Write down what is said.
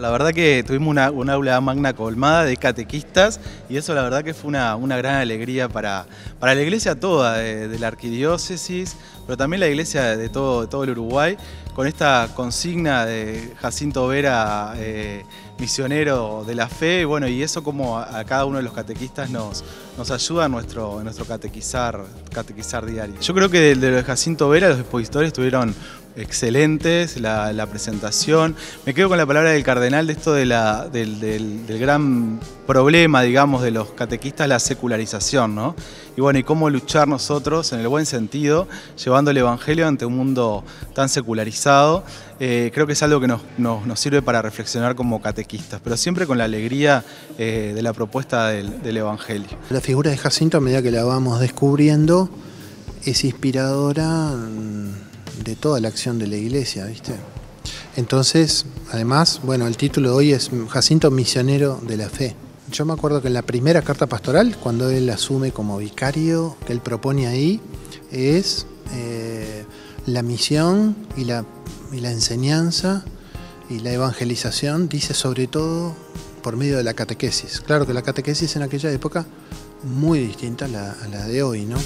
La verdad que tuvimos una, aula magna colmada de catequistas y eso la verdad que fue una, una gran alegría para, para la iglesia toda, de, la arquidiócesis, pero también la iglesia de todo, de todo el Uruguay, con esta consigna de Jacinto Vera, eh, misionero de la fe, bueno, y eso como a, cada uno de los catequistas nos, nos ayuda en nuestro, nuestro catequizar, catequizar diario. Yo creo que de, de Jacinto Vera los expositores tuvieron excelentes, la, presentación. Me quedo con la palabra del cardenal de esto del, del, gran problema, digamos, de los catequistas, la secularización, ¿no? Y bueno, y cómo luchar nosotros, en el buen sentido, llevando el Evangelio ante un mundo tan secularizado. Eh, creo que es algo que nos, nos, nos, sirve para reflexionar como catequistas, pero siempre con la alegría eh, de la propuesta del, del Evangelio. La figura de Jacinto, a medida que la vamos descubriendo, es inspiradora de toda la acción de la iglesia, ¿viste? Entonces, además, bueno, el título de hoy es Jacinto Misionero de la Fe. Yo me acuerdo que en la primera carta pastoral, cuando él asume como vicario, que él propone ahí, es eh, la misión y la, enseñanza y la evangelización, dice sobre todo por medio de la catequesis. Claro que la catequesis en aquella época muy distinta a la de hoy, ¿no?